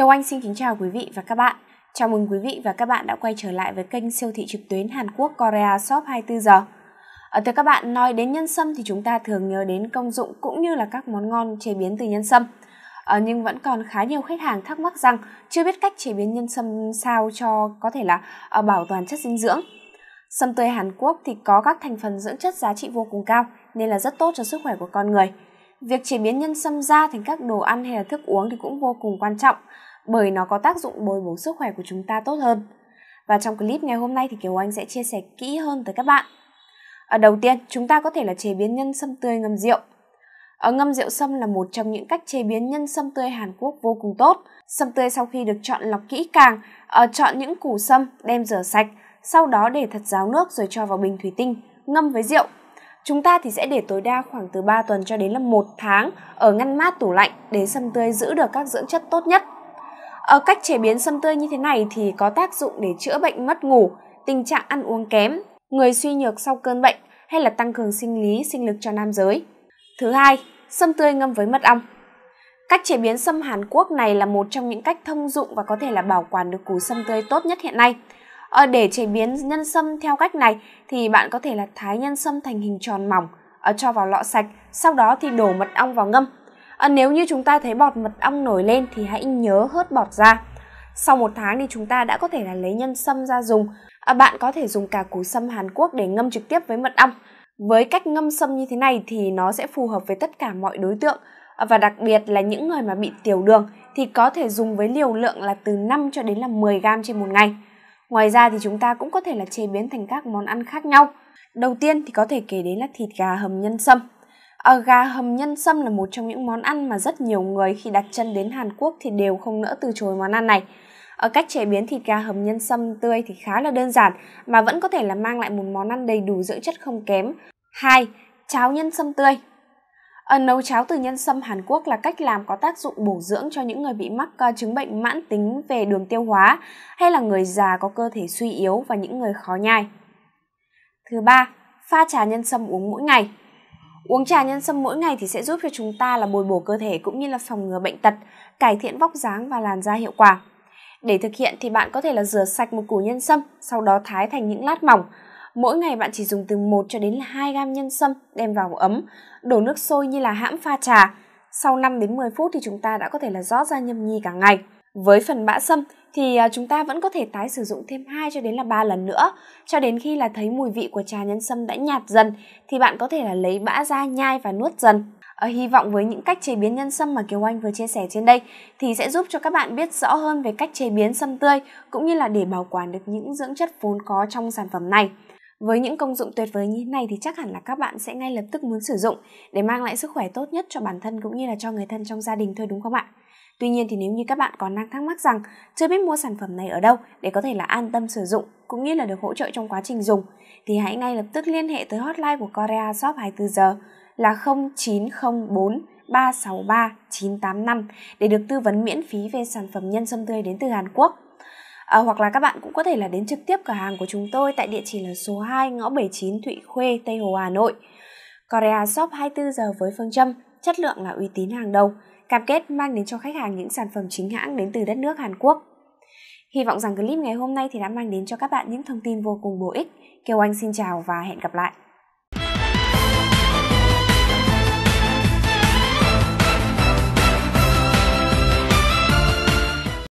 Kiều Anh xin kính chào quý vị và các bạn. Chào mừng quý vị và các bạn đã quay trở lại với kênh siêu thị trực tuyến Hàn Quốc Korea Shop 24 giờ. Ở thưa các bạn, nói đến nhân sâm thì chúng ta thường nhớ đến công dụng cũng như là các món ngon chế biến từ nhân sâm. À, nhưng vẫn còn khá nhiều khách hàng thắc mắc rằng chưa biết cách chế biến nhân sâm sao cho có thể là à, bảo toàn chất dinh dưỡng. Sâm tươi Hàn Quốc thì có các thành phần dưỡng chất giá trị vô cùng cao nên là rất tốt cho sức khỏe của con người. Việc chế biến nhân sâm ra thành các đồ ăn hay là thức uống thì cũng vô cùng quan trọng bởi nó có tác dụng bồi bổ sức khỏe của chúng ta tốt hơn. Và trong clip ngày hôm nay thì Kiều Anh sẽ chia sẻ kỹ hơn tới các bạn. Ở đầu tiên, chúng ta có thể là chế biến nhân sâm tươi ngâm rượu. Ở ngâm rượu sâm là một trong những cách chế biến nhân sâm tươi Hàn Quốc vô cùng tốt. Sâm tươi sau khi được chọn lọc kỹ càng, ở chọn những củ sâm đem rửa sạch, sau đó để thật ráo nước rồi cho vào bình thủy tinh, ngâm với rượu Chúng ta thì sẽ để tối đa khoảng từ 3 tuần cho đến là 1 tháng ở ngăn mát tủ lạnh để sâm tươi giữ được các dưỡng chất tốt nhất. Ở cách chế biến sâm tươi như thế này thì có tác dụng để chữa bệnh mất ngủ, tình trạng ăn uống kém, người suy nhược sau cơn bệnh hay là tăng cường sinh lý, sinh lực cho nam giới. Thứ hai, sâm tươi ngâm với mật ong. Cách chế biến sâm Hàn Quốc này là một trong những cách thông dụng và có thể là bảo quản được củ sâm tươi tốt nhất hiện nay. Ở để chế biến nhân sâm theo cách này thì bạn có thể là thái nhân sâm thành hình tròn mỏng, ở cho vào lọ sạch, sau đó thì đổ mật ong vào ngâm. À, nếu như chúng ta thấy bọt mật ong nổi lên thì hãy nhớ hớt bọt ra. Sau một tháng thì chúng ta đã có thể là lấy nhân sâm ra dùng. À, bạn có thể dùng cả củ sâm Hàn Quốc để ngâm trực tiếp với mật ong. Với cách ngâm sâm như thế này thì nó sẽ phù hợp với tất cả mọi đối tượng ờ, và đặc biệt là những người mà bị tiểu đường thì có thể dùng với liều lượng là từ 5 cho đến là 10 gram trên một ngày. Ngoài ra thì chúng ta cũng có thể là chế biến thành các món ăn khác nhau. Đầu tiên thì có thể kể đến là thịt gà hầm nhân sâm. Ở gà hầm nhân sâm là một trong những món ăn mà rất nhiều người khi đặt chân đến Hàn Quốc thì đều không nỡ từ chối món ăn này. Ở cách chế biến thịt gà hầm nhân sâm tươi thì khá là đơn giản mà vẫn có thể là mang lại một món ăn đầy đủ dưỡng chất không kém. 2. Cháo nhân sâm tươi ở nấu cháo từ nhân sâm Hàn Quốc là cách làm có tác dụng bổ dưỡng cho những người bị mắc uh, chứng bệnh mãn tính về đường tiêu hóa hay là người già có cơ thể suy yếu và những người khó nhai. Thứ ba, pha trà nhân sâm uống mỗi ngày. Uống trà nhân sâm mỗi ngày thì sẽ giúp cho chúng ta là bồi bổ cơ thể cũng như là phòng ngừa bệnh tật, cải thiện vóc dáng và làn da hiệu quả. Để thực hiện thì bạn có thể là rửa sạch một củ nhân sâm, sau đó thái thành những lát mỏng, Mỗi ngày bạn chỉ dùng từ 1 cho đến 2 gam nhân sâm đem vào ấm, đổ nước sôi như là hãm pha trà. Sau 5 đến 10 phút thì chúng ta đã có thể là rót ra nhâm nhi cả ngày. Với phần bã sâm thì à, chúng ta vẫn có thể tái sử dụng thêm 2 cho đến là 3 lần nữa cho đến khi là thấy mùi vị của trà nhân sâm đã nhạt dần thì bạn có thể là lấy bã ra nhai và nuốt dần. Ở hy vọng với những cách chế biến nhân sâm mà Kiều Anh vừa chia sẻ trên đây thì sẽ giúp cho các bạn biết rõ hơn về cách chế biến sâm tươi cũng như là để bảo quản được những dưỡng chất vốn có trong sản phẩm này. Với những công dụng tuyệt vời như thế này thì chắc hẳn là các bạn sẽ ngay lập tức muốn sử dụng để mang lại sức khỏe tốt nhất cho bản thân cũng như là cho người thân trong gia đình thôi, đúng không ạ? Tuy nhiên thì nếu như các bạn còn đang thắc mắc rằng chưa biết mua sản phẩm này ở đâu để có thể là an tâm sử dụng cũng như là được hỗ trợ trong quá trình dùng thì hãy ngay lập tức liên hệ tới hotline của Korea Shop 24 giờ là 0904 363 985 để được tư vấn miễn phí về sản phẩm nhân sâm tươi đến từ Hàn Quốc à, hoặc là các bạn cũng có thể là đến trực tiếp cửa hàng của chúng tôi tại địa chỉ là số 2 ngõ 79 Thụy Khuê, Tây Hồ, Hà Nội. Korea Shop 24 giờ với phương châm chất lượng là uy tín hàng đầu, cam kết mang đến cho khách hàng những sản phẩm chính hãng đến từ đất nước Hàn Quốc. Hy vọng rằng clip ngày hôm nay thì đã mang đến cho các bạn những thông tin vô cùng bổ ích. Kiều Anh xin chào và hẹn gặp lại.